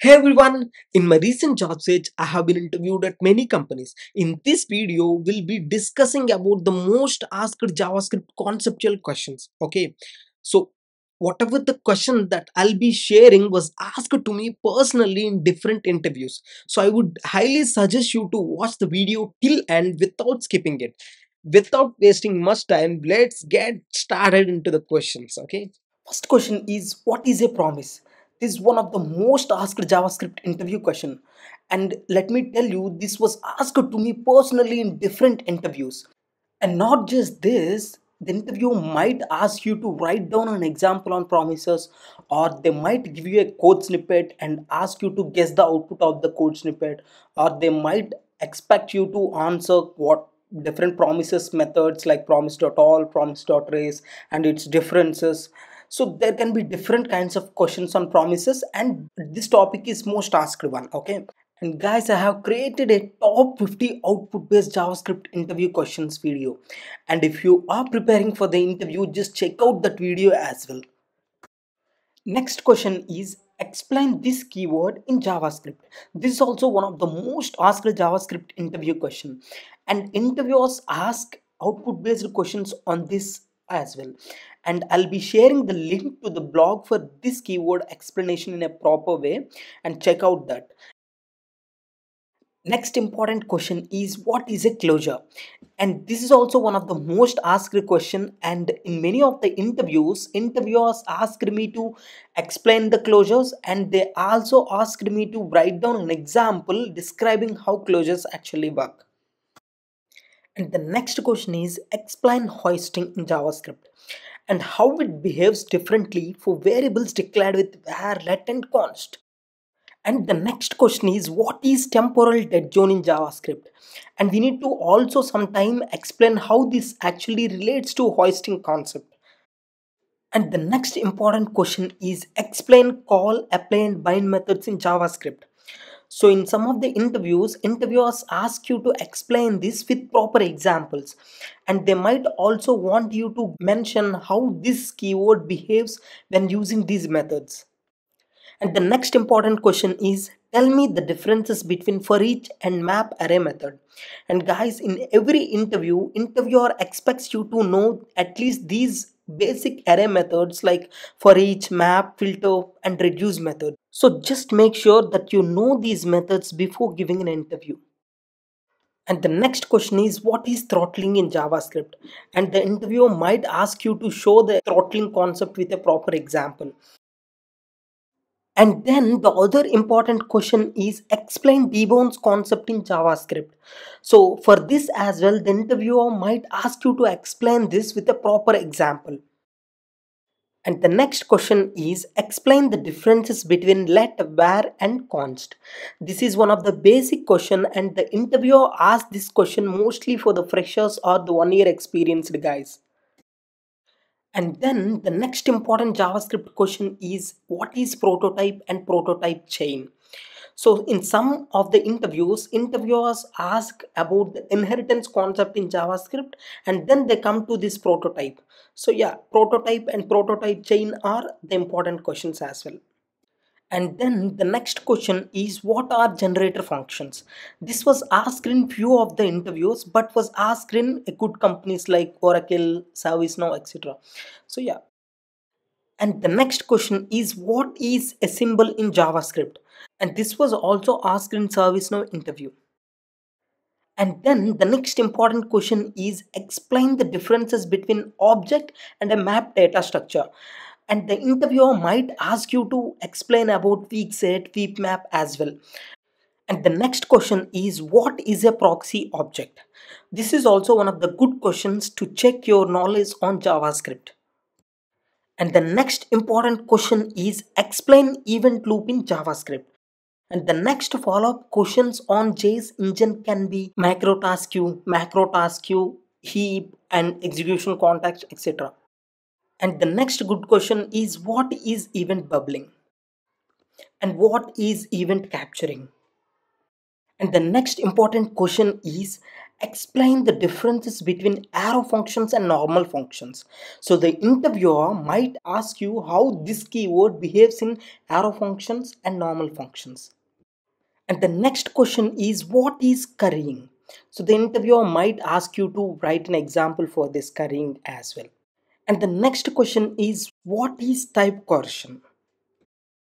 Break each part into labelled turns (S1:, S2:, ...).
S1: Hey everyone, in my recent job search, I have been interviewed at many companies. In this video, we'll be discussing about the most asked JavaScript conceptual questions. Okay, so whatever the question that I'll be sharing was asked to me personally in different interviews. So I would highly suggest you to watch the video till end without skipping it. Without wasting much time, let's get started into the questions. Okay. First question is what is a promise? This is one of the most asked JavaScript interview question. And let me tell you, this was asked to me personally in different interviews. And not just this, the interview might ask you to write down an example on promises, or they might give you a code snippet and ask you to guess the output of the code snippet, or they might expect you to answer what different promises methods like promise.all, promise.race, and its differences so there can be different kinds of questions on promises and this topic is most asked one okay? And guys i have created a top 50 output based javascript interview questions video. And if you are preparing for the interview just check out that video as well. Next question is explain this keyword in javascript. This is also one of the most asked javascript interview question. And interviewers ask output based questions on this as well and I'll be sharing the link to the blog for this keyword explanation in a proper way and check out that. Next important question is what is a closure? And this is also one of the most asked question and in many of the interviews, interviewers asked me to explain the closures and they also asked me to write down an example describing how closures actually work. And the next question is explain hoisting in JavaScript and how it behaves differently for variables declared with var let and const. And the next question is what is temporal dead zone in JavaScript? And we need to also sometime explain how this actually relates to hoisting concept. And the next important question is explain call, apply and bind methods in JavaScript. So in some of the interviews, interviewers ask you to explain this with proper examples. And they might also want you to mention how this keyword behaves when using these methods. And the next important question is tell me the differences between for each and map array method. And guys, in every interview, interviewer expects you to know at least these basic array methods like for each map, filter and reduce method. So just make sure that you know these methods before giving an interview. And the next question is what is throttling in JavaScript? And the interviewer might ask you to show the throttling concept with a proper example. And then the other important question is explain debounce concept in JavaScript. So for this as well, the interviewer might ask you to explain this with a proper example. And the next question is explain the differences between let, var and const. This is one of the basic question and the interviewer asked this question mostly for the freshers or the one year experienced guys. And then the next important JavaScript question is what is prototype and prototype chain? So in some of the interviews, interviewers ask about the inheritance concept in JavaScript and then they come to this prototype. So yeah, prototype and prototype chain are the important questions as well. And then the next question is what are generator functions? This was asked in few of the interviews but was asked in good companies like Oracle, ServiceNow, etc. So yeah. And the next question is what is a symbol in JavaScript? And this was also asked in ServiceNow interview. And then the next important question is explain the differences between object and a map data structure and the interviewer might ask you to explain about weak set, weak map as well. And the next question is what is a proxy object? This is also one of the good questions to check your knowledge on JavaScript. And the next important question is explain event loop in JavaScript. And the next follow-up questions on JS engine can be micro task queue, macro task queue, heap and execution context, etc. And the next good question is what is event bubbling? And what is event capturing? And the next important question is explain the differences between arrow functions and normal functions. So the interviewer might ask you how this keyword behaves in arrow functions and normal functions. And the next question is what is currying? So the interviewer might ask you to write an example for this currying as well. And the next question is what is type coercion?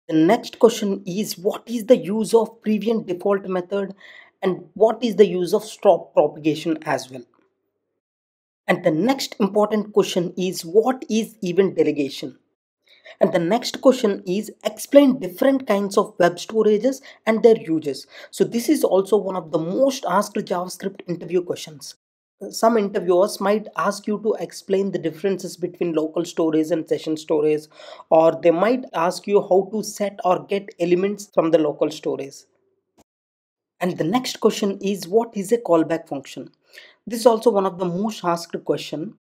S1: The next question is what is the use of prevent default method and what is the use of stop propagation as well. And the next important question is what is event delegation? And the next question is explain different kinds of web storages and their uses. So this is also one of the most asked JavaScript interview questions. Some interviewers might ask you to explain the differences between local storage and session storage or they might ask you how to set or get elements from the local storage. And the next question is what is a callback function? This is also one of the most asked question.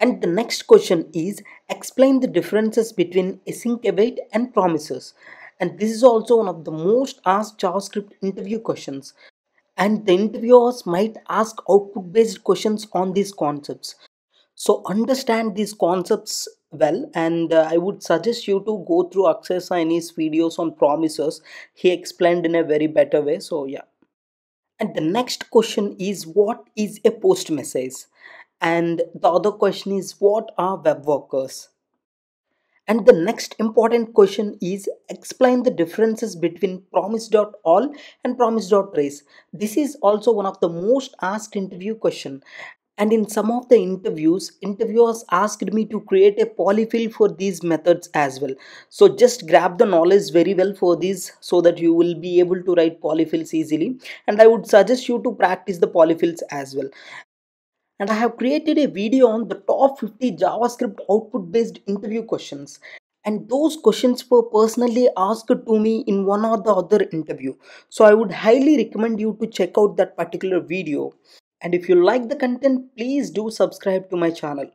S1: And the next question is explain the differences between async await and promises. And this is also one of the most asked JavaScript interview questions. And the interviewers might ask output based questions on these concepts. So understand these concepts well and uh, I would suggest you to go through Akshay Saini's videos on promises. He explained in a very better way. So yeah. And the next question is what is a post message? And the other question is what are web workers? And the next important question is explain the differences between promise.all and promise.race. This is also one of the most asked interview question. And in some of the interviews, interviewers asked me to create a polyfill for these methods as well. So just grab the knowledge very well for these so that you will be able to write polyfills easily. And I would suggest you to practice the polyfills as well and I have created a video on the top 50 JavaScript output based interview questions. And those questions were personally asked to me in one or the other interview. So I would highly recommend you to check out that particular video. And if you like the content, please do subscribe to my channel.